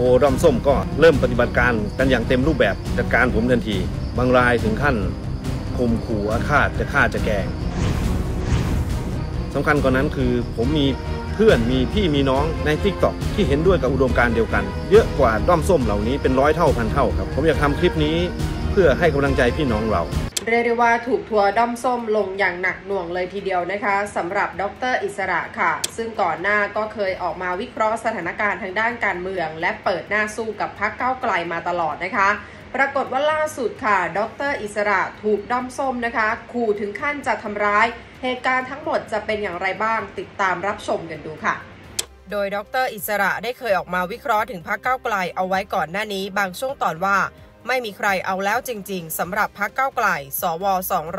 อ้ด้อมส้มก็เริ่มปฏิบัติการกันอย่างเต็มรูปแบบจัดการผมทันที บางรายถึงขั้นข่มขู่อาฆาตจะฆ่าจะแกงสำคัญกว่านั้นคือผมมีเพื่อนมีพี่มีน้องใน TikTok ที่เห็นด้วยกับอุดมการณ์เดียวกัน เยอะกว่าด้อมส้มเหล่านี้เป็นร้อยเท่าพันเท่าครับ ผมอยากทำคลิปนี้เพื่อให้กำลังใจพี่น้องเรา เรียกได้ว่าถูกทัวร์ด้อมส้มลงอย่างหนักหน่วงเลยทีเดียวนะคะสำหรับดรอิสระค่ะ ซึ่งก่อนหน้าก็เคยออกมาวิเคราะห์สถานการณ์ทางด้านการเมือง และเปิดหน้าสู้กับพรรคก้าวไกลมาตลอดนะคะ ปรากฏว่าล่าสุดค่ะ ดรอิสระถูกด้อมส้มนะคะ ขู่ถึงขั้นจะทำร้าย เหตุการณ์ทั้งหมดจะเป็นอย่างไรบ้าง ติดตามรับชมกันดูค่ะโดยดรอิสระได้เคยออกมาวิเคราะห์ถึงพรรคก้าวไกลเอาไว้ก่อนหน้านี้ บางช่วงตอนว่า ไม่มีใครเอาแล้วจริง ๆสำหรับพักเก้าไกล สว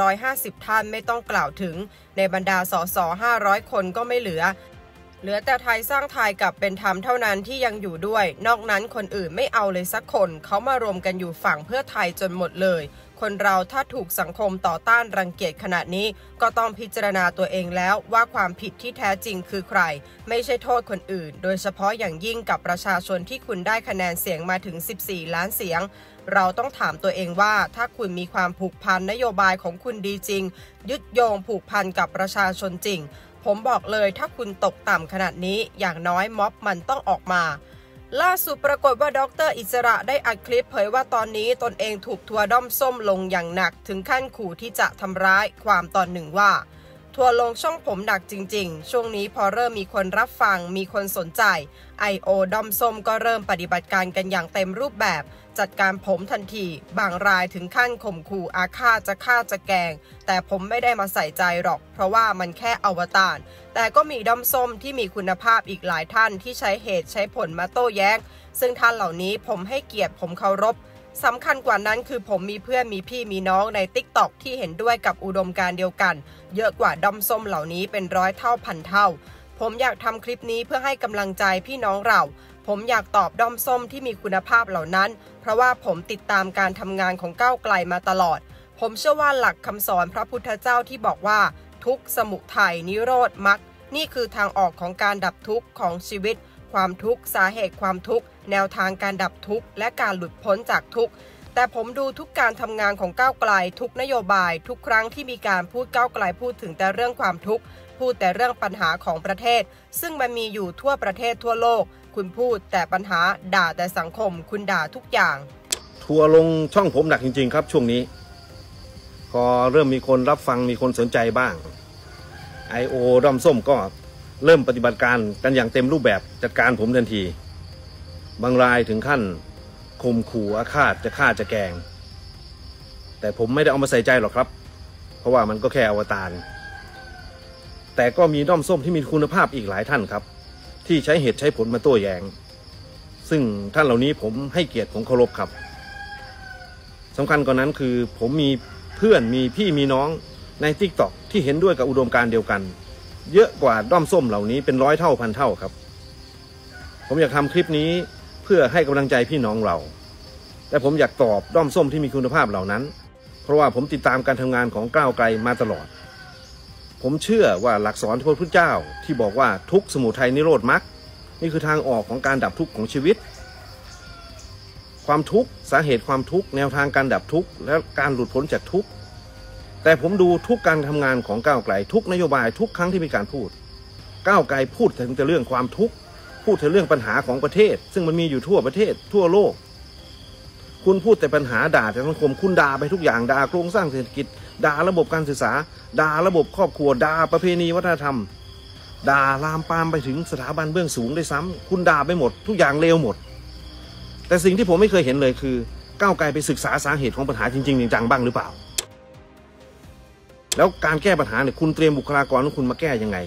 250 ท่านไม่ต้องกล่าวถึง ในบรรดาสส500 คนก็ไม่เหลือ เหลือแต่ไทยสร้างไทยกับเป็นธรรมเท่านั้นที่ยังอยู่ด้วย นอกนั้นคนอื่นไม่เอาเลยสักคน เขามารวมกันอยู่ฝั่งเพื่อไทยจนหมดเลย คนเราถ้าถูกสังคมต่อต้านรังเกียจขนาดนี้ ก็ต้องพิจารณาตัวเองแล้วว่าความผิดที่แท้จริงคือใคร ไม่ใช่โทษคนอื่น โดยเฉพาะอย่างยิ่งกับประชาชนที่คุณได้คะแนนเสียงมาถึง 14 ล้านเสียง เราต้องถามตัวเองว่าถ้าคุณมีความผูกพันนโยบายของคุณดีจริง ยึดโยงผูกพันกับประชาชนจริง ผมบอกเลยถ้าคุณตกต่ำขนาดนี้อย่างน้อยม็อบมันต้องออกมา ล่าสุดปรากฏว่าดรอิสระได้อัดคลิปเผยว่าตอนนี้ตนเองถูกทัวร์ด้อมส้มลงอย่างหนัก ถึงขั้นขู่ที่จะทำร้ายความตอนหนึ่งว่า ทัวร์ลงช่องผมหนักจริง ๆ ช่วงนี้พอเริ่มมีคนรับฟัง มีคนสนใจ I.O. ด้อมส้มก็เริ่มปฏิบัติการกันอย่างเต็มรูปแบบ จัดการผมทันที บางรายถึงขั้นข่มขู่อาฆาตจะฆ่าจะแกง แต่ผมไม่ได้มาใส่ใจหรอก เพราะว่ามันแค่อวตาร แต่ก็มีด้อมส้มที่มีคุณภาพอีกหลายท่านที่ใช้เหตุใช้ผลมาโต้แย้ง ซึ่งท่านเหล่านี้ผมให้เกียรติผมเคารพ สำคัญกว่านั้นคือผมมีเพื่อนมีพี่มีน้องใน t ิ k t o k ที่เห็นด้วยกับอุดมการเดียวกัน เยอะกว่าด้อมส้มเหล่านี้เป็นร้อยเท่าพันเท่า ผมอยากทำคลิปนี้เพื่อให้กำลังใจพี่น้องเรา ผมอยากตอบด้อมส้มที่มีคุณภาพเหล่านั้น เพราะว่าผมติดตามการทำงานของก้าวไกลมาตลอด ผมเชื่อว่าหลักคำสอนพระพุทธเจ้าที่บอกว่า ทุกสมุทัยนิโรธมรรคนี่คือทางออกของการดับทุกข์ของชีวิต ความทุกข์ สาเหตุความทุกข์ แนวทางการดับทุกข์ และการหลุดพ้นจากทุกข์ แต่ผมดูทุกการทำงานของก้าวไกล ทุกนโยบาย ทุกครั้งที่มีการพูดก้าวไกลพูดถึงแต่เรื่องความทุกข์ พูดแต่เรื่องปัญหาของประเทศ ซึ่งมันมีอยู่ทั่วประเทศทั่วโลก คุณพูดแต่ปัญหาด่าแต่สังคม คุณด่าทุกอย่าง ทัวลงช่องผมหนักจริง ๆ ครับช่วงนี้พอเริ่มมีคนรับฟังมีคนสนใจบ้าง I.O. ด้อมส้มก็ เริ่มปฏิบัติการกันอย่างเต็มรูปแบบจัดการผมทันที บางรายถึงขั้นข่มขู่อาฆาตจะฆ่าจะแกง แต่ผมไม่ได้เอามาใส่ใจหรอกครับ เพราะว่ามันก็แค่อวตารแต่ก็มีด้อมส้มที่มีคุณภาพอีกหลายท่านครับ ที่ใช้เหตุใช้ผลมาโต้แยง้ง ซึ่งท่านเหล่านี้ผมให้เกียรติผมเคารพครับสำคัญกว่านั้นคือผมมีเพื่อนมีพี่มีน้องใน t ิ k t o k ที่เห็นด้วยกับอุดมการเดียวกัน เยอะกว่าด้อมส้มเหล่านี้เป็นร้อยเท่าพันเท่าครับ ผมอยากทำคลิปนี้เพื่อให้กำลังใจพี่น้องเราแต่ผมอยากตอบด้อมส้มที่มีคุณภาพเหล่านั้น เพราะว่าผมติดตามการทำงานของก้าวไกลมาตลอด ผมเชื่อว่าหลักสอนที่พระพุทธเจ้าที่บอกว่าทุกสมุทัยนิโรธมรรคนี่คือทางออกของการดับทุกข์ของชีวิต ความทุกข์สาเหตุความทุกข์แนวทางการดับทุกข์และการหลุดพ้นจากทุกข์ แต่ผมดูทุกการทำงานของก้าวไกล ทุกนโยบายทุกครั้งที่มีการพูด ก้าวไกลพูดถึงแต่เรื่องความทุกข์พูดถึงเรื่องปัญหาของประเทศ ซึ่งมันมีอยู่ทั่วประเทศ ทั่วโลก คุณพูดแต่ปัญหาด่าแต่สังคมคุณด่าไปทุกอย่างด่าโครงสร้างเศรษฐกิจด่าระบบการศึกษาด่าระบบครอบครัวด่าประเพณีวัฒนธรรมด่าลามปามไปถึงสถาบันเบื้องสูงได้ซ้ำคุณด่าไปหมด ทุกอย่างเลวหมด แต่สิ่งที่ผมไม่เคยเห็นเลยคือก้าวไกลไปศึกษาสาเหตุของปัญหาจริงๆจังๆบ้างหรือเปล่า แล้วการแก้ปัญหาเนี่ยคุณเตรียมบุคลากรของคุณมาแก้ยังไง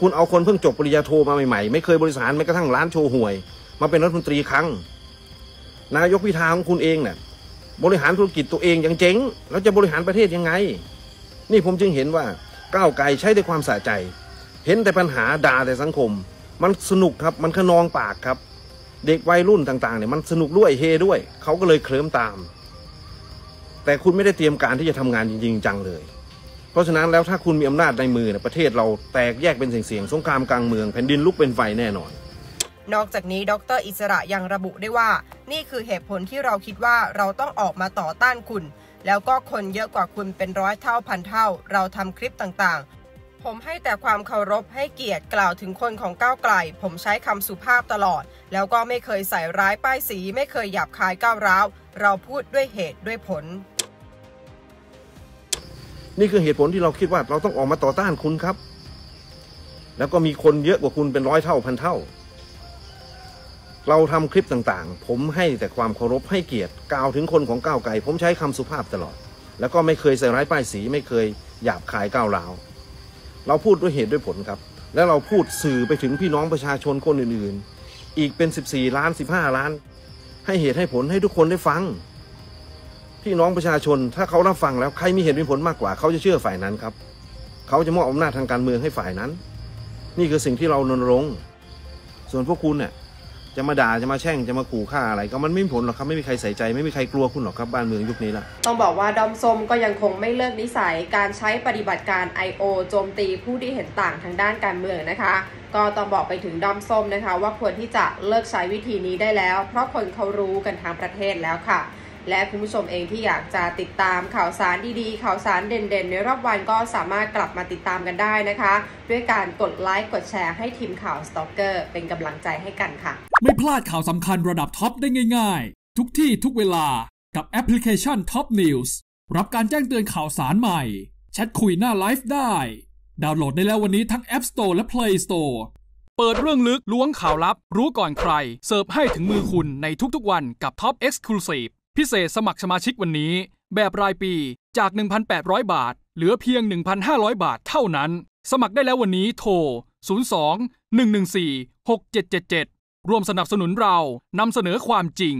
คุณเอาคนเพิ่งจบปริญญาโทมาใหม่ๆ ไม่เคยบริหารแม้กระทั่งร้านโชว์หวย มาเป็นรัฐมนตรีครั้ง นายกพิธาของคุณเองเนี่ยบริหารธุรกิจตัวเองยังเจ๊ง แล้วจะบริหารประเทศยังไง นี่ผมจึงเห็นว่าก้าวไกลใช้ด้วยความสะใจ เห็นแต่ปัญหาด่าแต่สังคม มันสนุกครับมันขนองปากครับ เด็กวัยรุ่นต่างๆเนี่ยมันสนุกด้วยเฮด้วยเขาก็เลยเคลิ้มตาม แต่คุณไม่ได้เตรียมการที่จะทำงานจริงๆจังเลย เพราะฉะนั้นแล้วถ้าคุณมีอำนาจในมือเนี่ยประเทศเราแตกแยกเป็นเสียงๆสงครามกลางเมืองแผ่นดินลุกเป็นไฟแน่นอน นอกจากนี้ดรอิสระยังระบุได้ว่า นี่คือเหตุผลที่เราคิดว่าเราต้องออกมาต่อต้านคุณ แล้วก็คนเยอะกว่าคุณเป็นร้อยเท่าพันเท่า เราทำคลิปต่างๆ ผมให้แต่ความเคารพให้เกียรติกล่าวถึงคนของก้าวไกล ผมใช้คำสุภาพตลอด แล้วก็ไม่เคยใส่ร้ายป้ายสี ไม่เคยหยาบคายก้าวร้าว เราพูดด้วยเหตุด้วยผล นี่คือเหตุผลที่เราคิดว่าเราต้องออกมาต่อต้านคุณครับ แล้วก็มีคนเยอะกว่าคุณเป็นร้อยเท่าพันเท่า เราทำคลิปต่างๆ ผมให้แต่ความเคารพให้เกียรติกล่าวถึงคนของก้าวไกลผมใช้คำสุภาพตลอด แล้วก็ไม่เคยใส่ร้ายป้ายสีไม่เคยหยาบคายก้าวร้าวเราพูดด้วยเหตุด้วยผลครับ และเราพูดสื่อไปถึงพี่น้องประชาชนคนอื่นๆ อีกเป็น 14 ล้าน 15 ล้าน ให้เหตุให้ผลให้ทุกคนได้ฟัง พี่น้องประชาชน ถ้าเขารับฟังแล้วใครมีเหตุมีผลมากกว่าเขาจะเชื่อฝ่ายนั้นครับ เขาจะมอบอำนาจทางการเมืองให้ฝ่ายนั้น นี่คือสิ่งที่เรารณรงส่วนพวกคุณเนี่ยจะมาด่าจะมาแช่งจะมาขู่ฆ่าอะไร ก็มันไม่มีผลหรอกครับไม่มีใครใส่ใจ ไม่มีใครกลัวคุณหรอกครับบ้านเมืองยุคนี้ละต้องบอกว่าด้อมส้มก็ยังคงไม่เลิกนิสัยการใช้ปฏิบัติการ I.O. โจมตีผู้ที่เห็นต่างทางด้านการเมืองนะคะ ก็ต้องบอกไปถึงด้อมส้มนะคะ ว่าควรที่จะเลิกใช้วิธีนี้ได้แล้ว เพราะคนเขารู้กันทั้งประเทศแล้วค่ะ และคุณผู้ชมเองที่อยากจะติดตามข่าวสารดีๆ ข่าวสารเด่นๆ ในรอบวันก็สามารถกลับมาติดตามกันได้นะคะ ด้วยการกดไลค์กดแชร์ให้ทีมข่าว STALKER เป็นกำลังใจให้กันค่ะ ไม่พลาดข่าวสำคัญระดับท็อปได้ง่าย ๆ ทุกที่ทุกเวลากับแอปพลิเคชัน Top News รับการแจ้งเตือนข่าวสารใหม่ แชทคุยหน้าไลฟ์ได้ ดาวน์โหลดได้แล้ววันนี้ทั้ง App Store และ Play Store เปิดเรื่องลึกล้วงข่าวลับ รู้ก่อนใคร เสิร์ฟให้ถึงมือคุณในทุกๆวันกับ Top Exclusive พิเศษสมัครสมาชิกวันนี้ แบบรายปีจาก 1,800 บาท เหลือเพียง 1,500 บาทเท่านั้น สมัครได้แล้ววันนี้โทร 02 114 6777 ร่วมสนับสนุนเรานำเสนอความจริง